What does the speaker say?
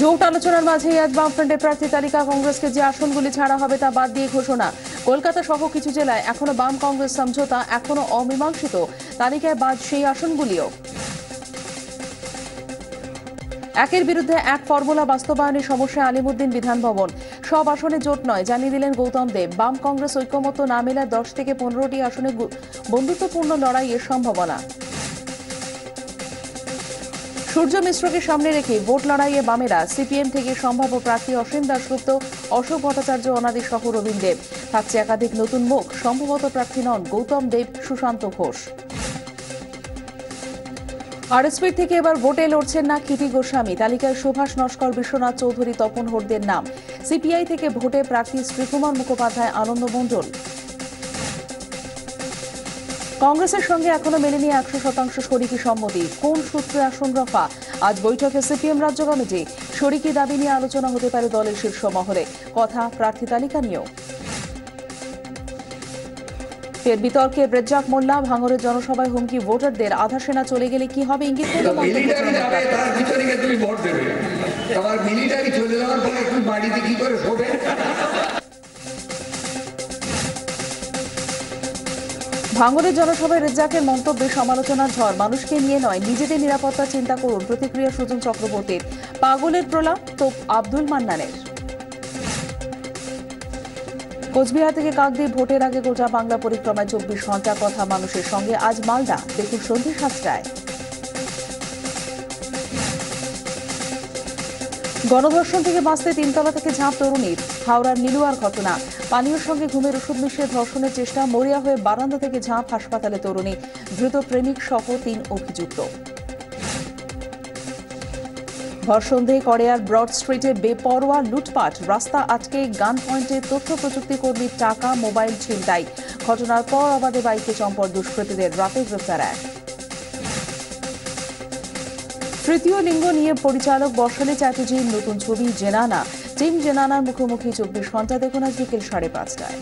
জোট আলোচনার মাঝেই আজ বামফ্রন্টের প্রার্থী তালিকা কংগ্রেসকে যে আসনগুলি ছাড়া হবে তা বাদ দিয়ে ঘোষণা। কলকাতা সহ কিছু জেলায় এখনও বাম কংগ্রেস সমঝোতা এখনও অমীমাংসিত। তালিকায় বাদ সেই আসনগুলিও। একের বিরুদ্ধে এক ফর্মুলা বাস্তবায়নের সমস্যায় আলিমুদ্দিন বিধান ভবন সব আসনে জোট নয়, জানিয়ে দিলেন গৌতম দেব। বাম কংগ্রেস ঐক্যমত্য না মেলায় দশ থেকে পনেরোটি আসনে বন্ধুত্বপূর্ণ লড়াইয়ের সম্ভাবনা। সূর্য মিশ্রকে সামনে রেখে ভোট লড়াইয়ে বামেরা সিপিএম থেকে সম্ভাব্য প্রার্থী অসীম দাশগুপ্ত, অশোক ভট্টাচার্য, অনাদি সহ রবীন দেব। থাকছে একাধিক নতুন মুখ। সম্ভবত প্রার্থী নন গৌতম দেব, সুশান্ত ঘোষ। আরএসপির থেকে এবার ভোটে লড়ছেন না কিটি গোস্বামী। তালিকায় সুভাষ নস্কর, বিশ্বনাথ চৌধুরী, তপন হোরদের নাম। সিপিআই থেকে ভোটে প্রার্থী শ্রীকুমার মুখোপাধ্যায়, আনন্দ মণ্ডল। কংগ্রেসের সঙ্গে এখনও মেলেনি একশো শতাংশ শরিকি সম্মতি। কোন সূত্রে আসন রফা? আজ বৈঠকে সিপিএম রাজ্য কমিটি শরিকি দাবি নিয়ে আলোচনা হতে পারে দলের শীর্ষ মহলে। কথা প্রার্থী তালিকা নিয়েও। ফের বিতর্কে ব্রেজ্জাক মোল্লা ভাঙরের জনসভায় হুমকি ভোটারদের। আধা সেনা চলে গেলে কি হবে? ইঙ্গিত মিলিটারি চলে যাওয়ার পরে বাড়িতে কি করে শোবে জনসভায় রেজ্জাকের মন্তব্যে সমালোচনার ঝড়। মানুষকে নিয়ে নয়, নিজেদের নিরাপত্তা চিন্তা করুন। প্রতিক্রিয়া সুজন চক্রবর্তীর। পাগলের প্রলাপ তো আব্দুল মান্নানের। কোচবিহার থেকে কাকদ্বীপ ভোটের আগে গোটা বাংলা পরিক্রমায় চব্বিশ ঘণ্টা কথা মানুষের সঙ্গে। আজ মালদা, দেখুন সন্ধে সাতটায়। গণধর্ষণ থেকে বাঁচতে তিনতলা থেকে ঝাঁপ তরুণীর হাওড়ার নিলুয়ার ঘটনা। পানীয়র সঙ্গে ঘুমের ওষুধ মিশিয়ে ধর্ষণের চেষ্টা, মরিয়া হয়ে বারান্দা থেকে ঝাঁপ হাসপাতালে তরুণী। ধৃত প্রেমিক সহ তিন অভিযুক্ত। ধর্ষণ দিয়ে করেয়ার ব্রড স্ট্রিটে বেপরোয়া লুটপাট। রাস্তা আটকে গান পয়েন্টে তথ্য প্রযুক্তি কর্মীর টাকা, মোবাইল ছিনতাই। ঘটনার পর অবাধে বাইকে চম্পট দুষ্কৃতীদের, রাতে গ্রেপ্তার এক। তৃতীয় লিঙ্গ নিয়ে পরিচালক বর্ষালী চ্যাটার্জির নতুন ছবি জেনানা। টিম জেনানার মুখোমুখি চব্বিশ ঘণ্টা। দেখুন আজ বিকেল সাড়ে পাঁচটায়।